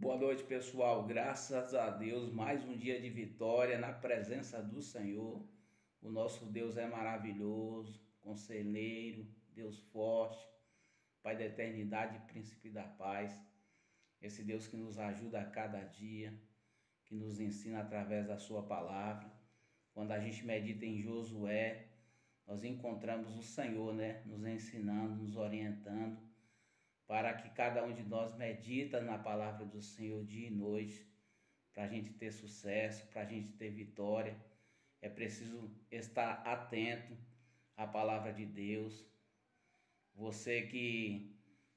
Boa noite, pessoal. Graças a Deus, mais um dia de vitória na presença do Senhor. O nosso Deus é maravilhoso, conselheiro, Deus forte, Pai da eternidade, príncipe da paz. Esse Deus que nos ajuda a cada dia, que nos ensina através da sua palavra. Quando a gente medita em Josué, nós encontramos o Senhor, né, nos ensinando, nos orientando para que cada um de nós medita na palavra do Senhor dia e noite, para a gente ter sucesso, para a gente ter vitória. É preciso estar atento à palavra de Deus. Você que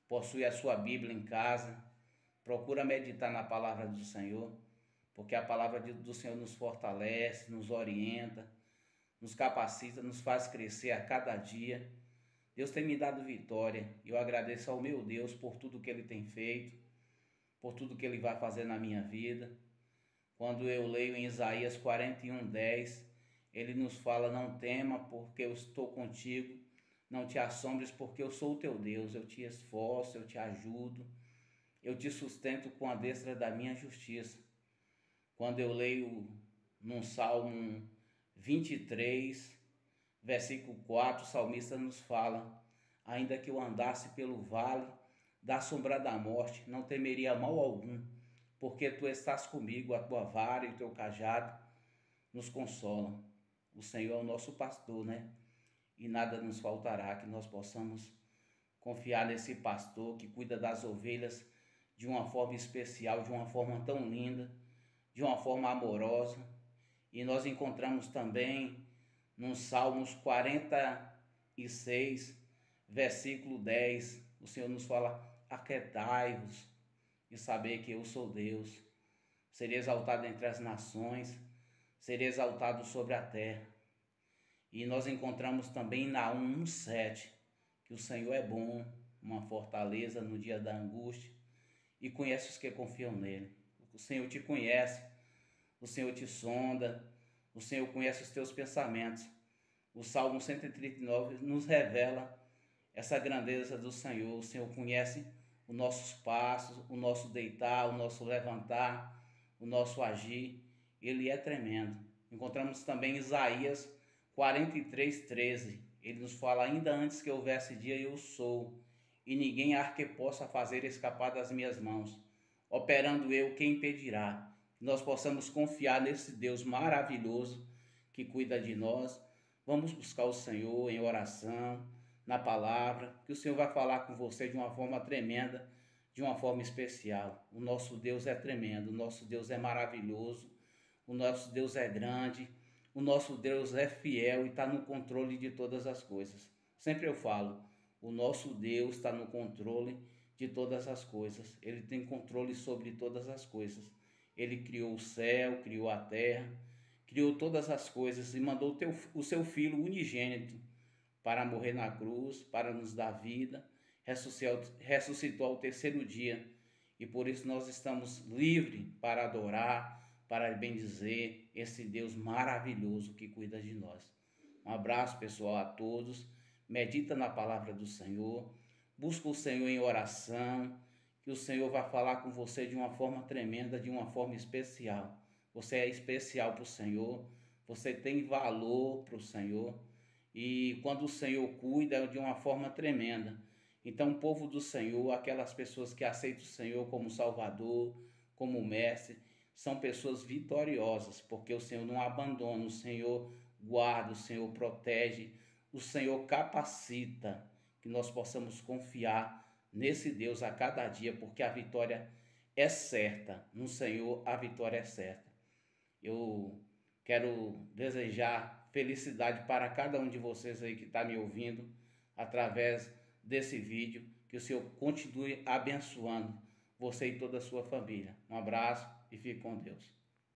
possui a sua Bíblia em casa, procura meditar na palavra do Senhor, porque a palavra do Senhor nos fortalece, nos orienta, nos capacita, nos faz crescer a cada dia Deus tem me dado vitória. Eu agradeço ao meu Deus por tudo que Ele tem feito, por tudo que Ele vai fazer na minha vida. Quando eu leio em Isaías 41, 10, Ele nos fala: Não tema, porque eu estou contigo. Não te assombres, porque eu sou o teu Deus. Eu te esforço, eu te ajudo. Eu te sustento com a destra da minha justiça. Quando eu leio num Salmo 23, versículo 4, o salmista nos fala: Ainda que eu andasse pelo vale da sombra da morte, não temeria mal algum, porque tu estás comigo, a tua vara e o teu cajado nos consolam. O Senhor é o nosso pastor, né? E nada nos faltará que nós possamos confiar nesse pastor que cuida das ovelhas de uma forma especial, de uma forma tão linda, de uma forma amorosa. E nós encontramos também no Salmos 46, versículo 10, o Senhor nos fala: Aquetai-vos e saber que eu sou Deus. Serei exaltado entre as nações, serei exaltado sobre a terra. E nós encontramos também na 1:7 que o Senhor é bom, uma fortaleza no dia da angústia e conhece os que confiam nele. O Senhor te conhece, o Senhor te sonda, o Senhor conhece os teus pensamentos. O Salmo 139 nos revela essa grandeza do Senhor. O Senhor conhece os nossos passos, o nosso deitar, o nosso levantar, o nosso agir. Ele é tremendo. Encontramos também Isaías 43, 13. Ele nos fala: Ainda antes que houvesse dia, eu sou, e ninguém há que possa fazer escapar das minhas mãos. Operando eu, quem impedirá? nós possamos confiar nesse Deus maravilhoso que cuida de nós. Vamos buscar o Senhor em oração, na palavra, que o Senhor vai falar com você de uma forma tremenda, de uma forma especial. O nosso Deus é tremendo, o nosso Deus é maravilhoso, o nosso Deus é grande, o nosso Deus é fiel e está no controle de todas as coisas. Sempre eu falo, o nosso Deus está no controle de todas as coisas, ele tem controle sobre todas as coisas. Ele criou o céu, criou a terra, criou todas as coisas e mandou o, teu, o seu Filho unigênito para morrer na cruz, para nos dar vida, ressuscitou, ressuscitou ao terceiro dia e por isso nós estamos livres para adorar, para bendizer esse Deus maravilhoso que cuida de nós. Um abraço pessoal a todos. Medita na palavra do Senhor, busca o Senhor em oração que o Senhor vai falar com você de uma forma tremenda, de uma forma especial. Você é especial para o Senhor, você tem valor para o Senhor, e quando o Senhor cuida é de uma forma tremenda. Então, o povo do Senhor, aquelas pessoas que aceitam o Senhor como Salvador, como Mestre, são pessoas vitoriosas, porque o Senhor não abandona, o Senhor guarda, o Senhor protege, o Senhor capacita que nós possamos confiar nesse Deus a cada dia, porque a vitória é certa. No Senhor a vitória é certa. Eu quero desejar felicidade para cada um de vocês aí que está me ouvindo através desse vídeo. Que o Senhor continue abençoando você e toda a sua família. Um abraço e fique com Deus.